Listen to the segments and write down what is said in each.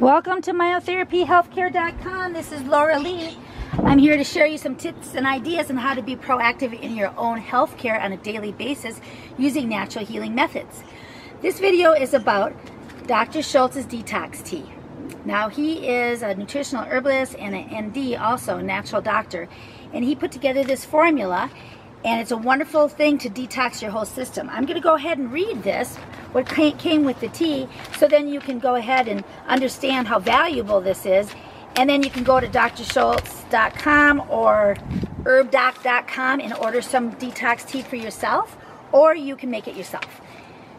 Welcome to myotherapyhealthcare.com. This is Laura Lee. I'm here to share you some tips and ideas on how to be proactive in your own healthcare on a daily basis using natural healing methods. This video is about Dr. Schulze's detox tea. Now he is a nutritional herbalist and an ND, also a natural doctor, and he put together this formula and it's a wonderful thing to detox your whole system. I'm going to go ahead and read this, what came with the tea, so then you can go ahead and understand how valuable this is. And then you can go to drschultz.com or herbdoc.com and order some detox tea for yourself, or you can make it yourself.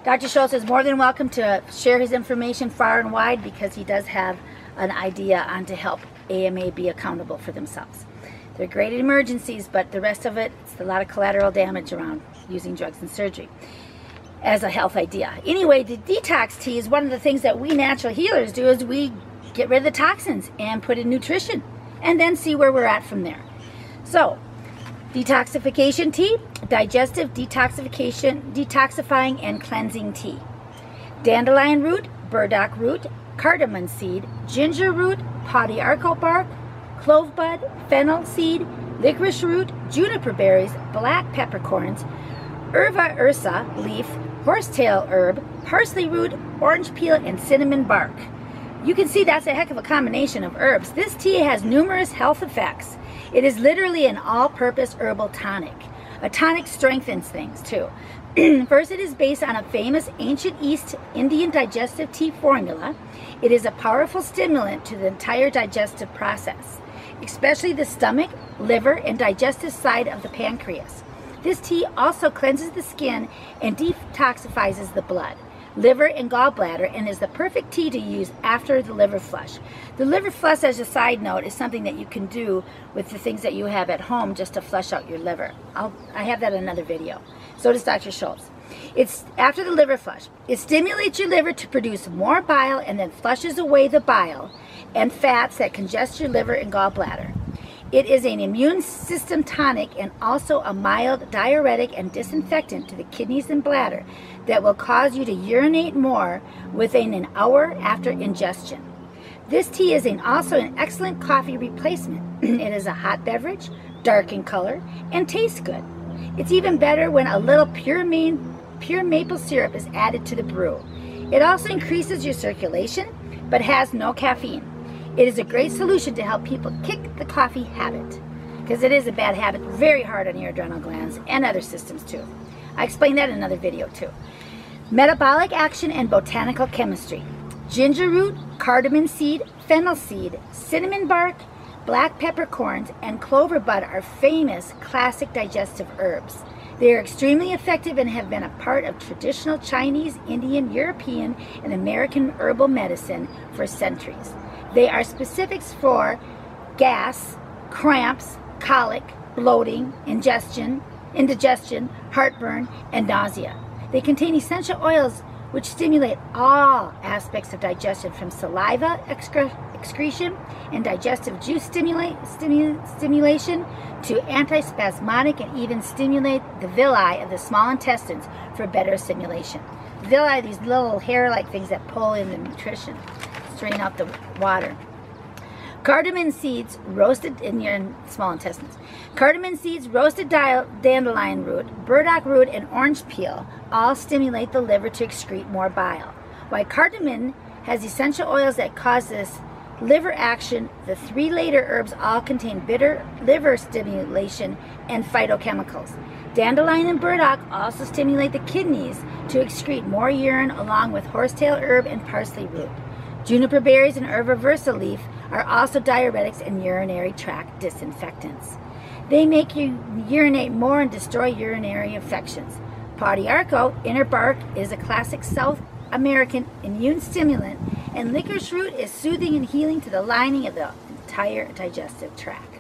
Dr. Schulze is more than welcome to share his information far and wide because he does have an idea on to help AMA be accountable for themselves. They're great at emergencies, but the rest of it, it's a lot of collateral damage around using drugs and surgery as a health idea. Anyway, the detox tea is one of the things that we natural healers do is we get rid of the toxins and put in nutrition and then see where we're at from there. So, detoxification tea, digestive detoxification, detoxifying and cleansing tea. Dandelion root, burdock root, cardamom seed, ginger root, pau d'arco bark, clove bud, fennel seed, licorice root, juniper berries, black peppercorns, Urva ursa leaf, horsetail herb, parsley root, orange peel, and cinnamon bark. You can see that's a heck of a combination of herbs. This tea has numerous health effects. It is literally an all-purpose herbal tonic. A tonic strengthens things too. First, it is based on a famous ancient East Indian digestive tea formula. It is a powerful stimulant to the entire digestive process especially the stomach, liver, and digestive side of the pancreas. This tea also cleanses the skin and detoxifies the blood, liver, and gallbladder and is the perfect tea to use after the liver flush. The liver flush, as a side note, is something that you can do with the things that you have at home just to flush out your liver. I'll, I have that in another video. So does Dr. Schulze. It's after the liver flush. It stimulates your liver to produce more bile and then flushes away the bile and fats that congest your liver and gallbladder. It is an immune system tonic and also a mild diuretic and disinfectant to the kidneys and bladder that will cause you to urinate more within an hour after ingestion. This tea is an, also an excellent coffee replacement. it is a hot beverage, dark in color, and tastes good. It's even better when a little pure, main, pure maple syrup is added to the brew. It also increases your circulation, but has no caffeine. It is a great solution to help people kick the coffee habit because it is a bad habit, very hard on your adrenal glands and other systems too. I explained that in another video too. Metabolic action and botanical chemistry. Ginger root, cardamom seed, fennel seed, cinnamon bark, black peppercorns, and clove bud are famous classic digestive herbs. They are extremely effective and have been a part of traditional Chinese, Indian, European, and American herbal medicine for centuries. They are specifics for gas, cramps, colic, bloating, ingestion, indigestion, heartburn, and nausea. They contain essential oils which stimulate all aspects of digestion from saliva excre excretion and digestive juice stimulate, stimu stimulation to antispasmodic and even stimulate the villi of the small intestines for better stimulation. Villi, these little hair-like things that pull in the nutrition strain out the water. Cardamom seeds roasted in your small intestines. Cardamom seeds, roasted dandelion root, burdock root, and orange peel all stimulate the liver to excrete more bile. While cardamom has essential oils that cause this liver action, the three later herbs all contain bitter liver stimulation and phytochemicals. Dandelion and burdock also stimulate the kidneys to excrete more urine along with horsetail herb and parsley root. Juniper berries and Urva ursa leaf are also diuretics and urinary tract disinfectants. They make you urinate more and destroy urinary infections. Pau d'arco, inner bark, is a classic South American immune stimulant, and licorice root is soothing and healing to the lining of the entire digestive tract.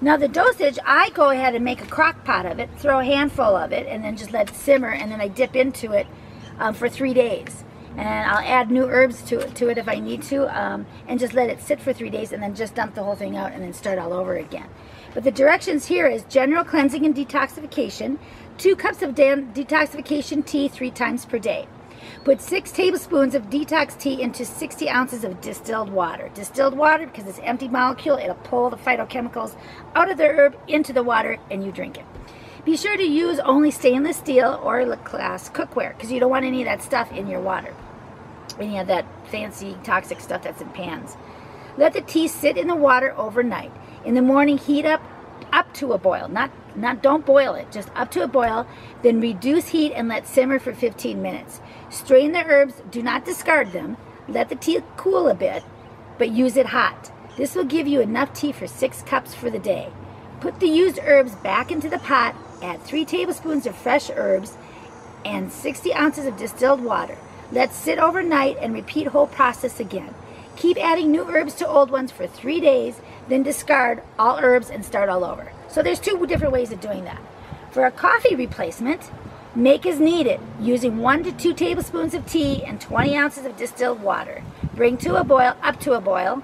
Now the dosage, I go ahead and make a crock pot of it, throw a handful of it, and then just let it simmer, and then I dip into it um, for three days and I'll add new herbs to it, to it if I need to um, and just let it sit for three days and then just dump the whole thing out and then start all over again. But the directions here is general cleansing and detoxification, two cups of detoxification tea three times per day. Put six tablespoons of detox tea into 60 ounces of distilled water. Distilled water, because it's empty molecule, it'll pull the phytochemicals out of the herb into the water and you drink it. Be sure to use only stainless steel or glass cookware because you don't want any of that stuff in your water. Any of that fancy toxic stuff that's in pans. Let the tea sit in the water overnight. In the morning, heat up up to a boil. Not not don't boil it, just up to a boil. Then reduce heat and let simmer for 15 minutes. Strain the herbs, do not discard them. Let the tea cool a bit, but use it hot. This will give you enough tea for 6 cups for the day. Put the used herbs back into the pot, add 3 tablespoons of fresh herbs and 60 ounces of distilled water. Let sit overnight and repeat whole process again. Keep adding new herbs to old ones for three days, then discard all herbs and start all over. So there's two different ways of doing that. For a coffee replacement, make as needed, using one to two tablespoons of tea and 20 ounces of distilled water. Bring to a boil, up to a boil.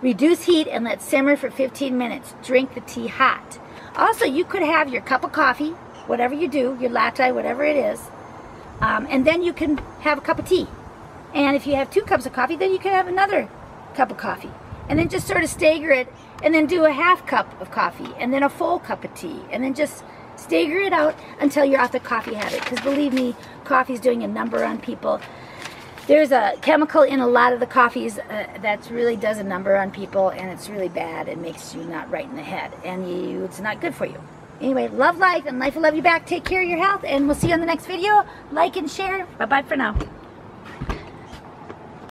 Reduce heat and let simmer for 15 minutes. Drink the tea hot. Also, you could have your cup of coffee, whatever you do, your latte, whatever it is, um, and then you can have a cup of tea. And if you have two cups of coffee, then you can have another cup of coffee. And then just sort of stagger it and then do a half cup of coffee and then a full cup of tea and then just stagger it out until you're off the coffee habit. Because believe me, coffee is doing a number on people. There's a chemical in a lot of the coffees uh, that really does a number on people and it's really bad. It makes you not right in the head and you, it's not good for you. Anyway, love life and life will love you back. Take care of your health and we'll see you on the next video. Like and share. Bye-bye for now.